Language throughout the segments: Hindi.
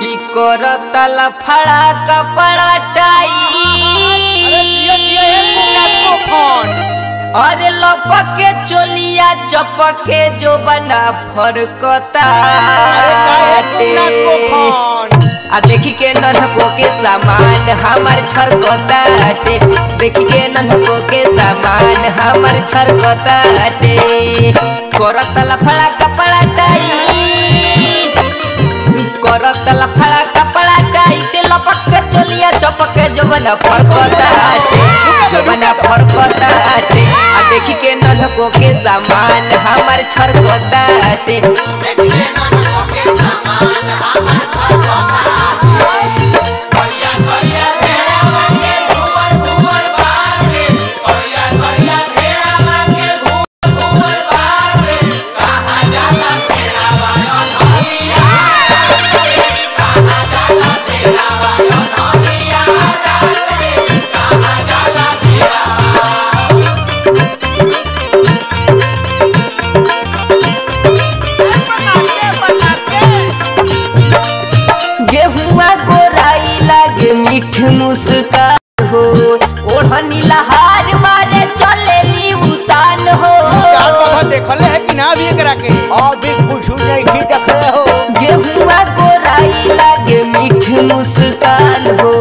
की करतल फड़ा कपड़ा टाई। अरे लपके चोलिया चपके जो बना फरकता आ देखी के नन्हको के सामान हमार छरकताटे देखी के नन्हको के सामान हमार छरकताटे करत लफड़ा कपड़ा टाई। करत लफड़ा कपड़ा टाई ते लपक के चलिया चपक के जो बना फरकताटे जो बना फरकताटे आ देखी के नन्हको के सामान हमार छरकताटे गेहुआ गोराई लागे मीठ मुस्कान हो। ओढ़नी लहार मारे चलेली उतान हो। देखले है कि ना भी एकरा के। अभी कुछ नहीं देखले हो। गेहुआ गोराई लागे मीठ मुस्कान हो।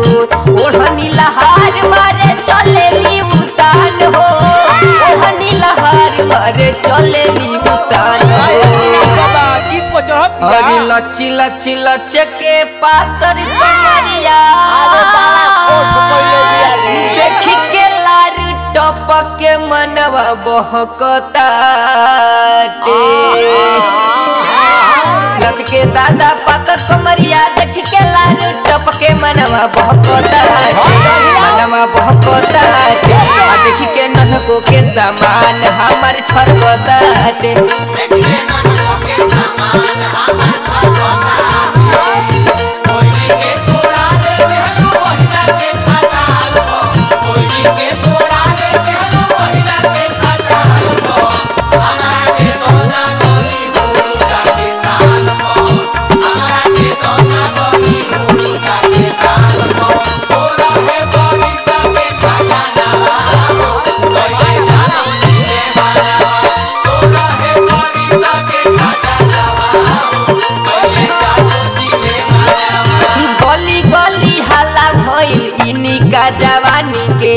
ओढ़नी लहार मारे चलेली उतान हो। ओढ़नी लहार मारे चलेली उतान अरे लची लची लचके पातर कमरिया। देखी के लार टपक के मनवा बहकताटे लचके दादा पातर कमरिया देखी के लार टपक के मनवा बहकताटे मनवा बहकताटे आ देखी के ननको के सामान हमार छरकताटे का जवानी के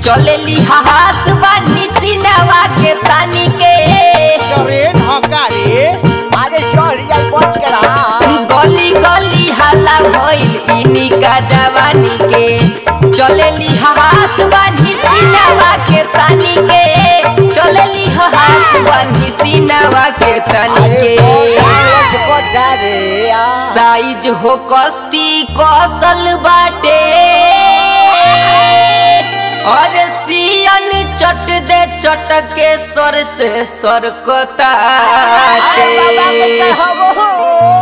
चलेली हाथ बानी सिनवा के तानी के। ट्रेन हकारे अरे जाए बच करा गली गली हल्ला भइल इनी का जवानी के चलेली हाथ बानी सिनवा के तानी के। चलेली हाथ बानी सिनवा के तानी के। साइज़ हो कस्ती कौशल बाटे। चट दे चटके स्वर से सरकताटे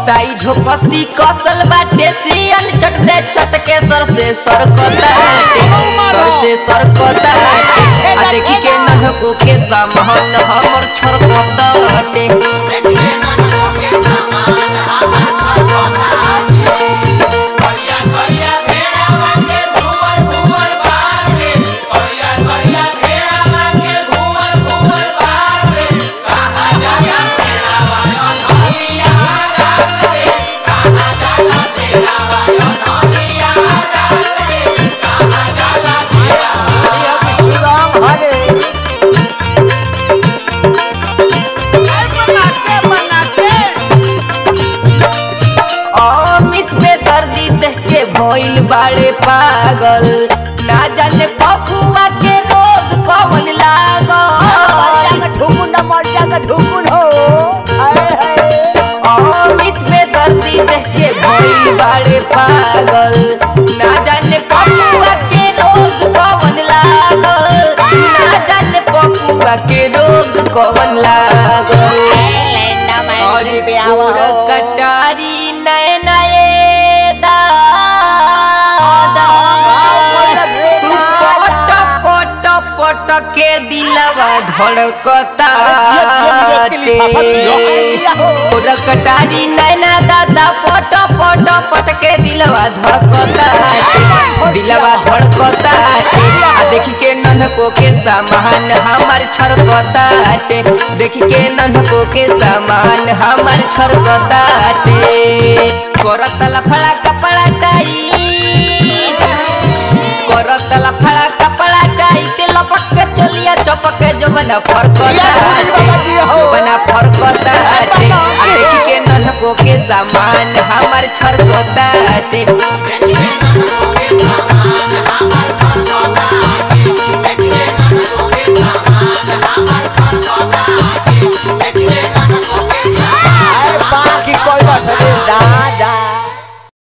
साई हो कस्ती कसल बाटे सियन चट दे चटके स्वर से सरकताटे स्वर से सरकताटे आ देखी के नहको के सामान हमर छर को पे दर्दी देख के भइल बाड़े पागल। ना जाने पपुआ के रोग कौन लागल। अमित पे दर्दी देख के भइल बाड़े पागल। ना जाने पपुआ के रोग कौन लागल। ना जाने पपुआ के रोग कौन लागल। और कटारी के दिलवा धड़कता कटारी नैना दादा पट पट पट के दिलवा धड़कता। दिलवा धड़कता। आ देखी के नन्हको के सामान हमार छड़कता देखी के नन्हको के सामान हमार छड़कता करत लफड़ा कपड़ा टाइट कर दला फड़ा कपड़ा जाई ते लपक के चलिया चपक के जबना फरकता जबना फरकता आते देखी के ननको के सामान हमार छरकता आते